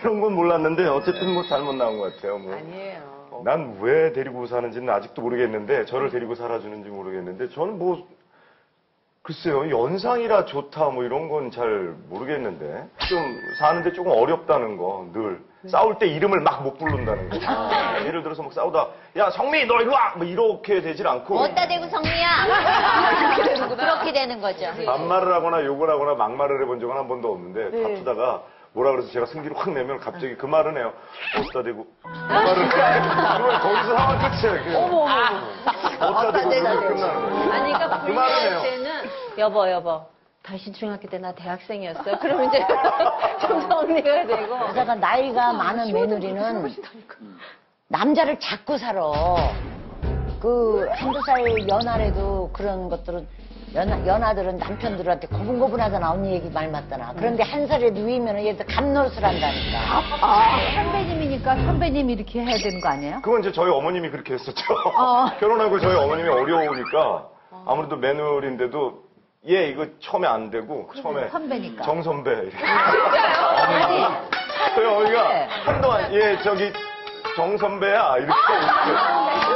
그런 건 몰랐는데 어쨌든 뭐 잘못 나온 것 같아요. 뭐. 아니에요. 난 왜 데리고 사는지는 아직도 모르겠는데 저를 데리고 살아주는지 모르겠는데 저는 뭐 글쎄요 연상이라 좋다 뭐 이런 건 잘 모르겠는데 좀 사는데 조금 어렵다는 거늘 싸울 때 이름을 막 못 부른다는 거 예를 들어서 막 싸우다 야 성미 너 이리 와뭐 이렇게 되질 않고 어따 대고 성미야. 그렇게 되는 거죠. 반말을 하거나 욕을 하거나 막말을 해본 적은 한 번도 없는데 다투다가 뭐라 그래서 제가 승기를 확 내면 갑자기 그 말은 해요. 어디다 대고 그 말을 해. 그러면 거기서 상황 끝이에요. 그냥. 어디다 대고 그게 끝나는 거예요. 아니, 그러니까 그 말은 해요. 불리할 때는 여보, 여보. 당신 중학교 때 나 대학생이었어요. 그러면 이제 좀 정리가 되고. 여자가 나이가 많은 며느리는 남자를 자꾸 살아. 그 한두 살 연하래도 그런 것들은 연하, 연하들은 남편들한테 고분고분하잖아 언니 얘기 말 맞잖아. 그런데 한 살이라도 위면은 얘들 감노릇을 한다니까. 아, 선배님이니까 선배님이 이렇게 해야 되는 거 아니에요? 그건 이제 저희 어머님이 그렇게 했었죠. 어. 결혼하고 저희 어머님이 어려우니까 아무래도 며느리인데도 얘 이거 처음에 안 되고 처음에 선배니까. 정 선배 이렇게. 어머니. 저희 어머니가 한동안 얘 저기 정 선배야 이렇게.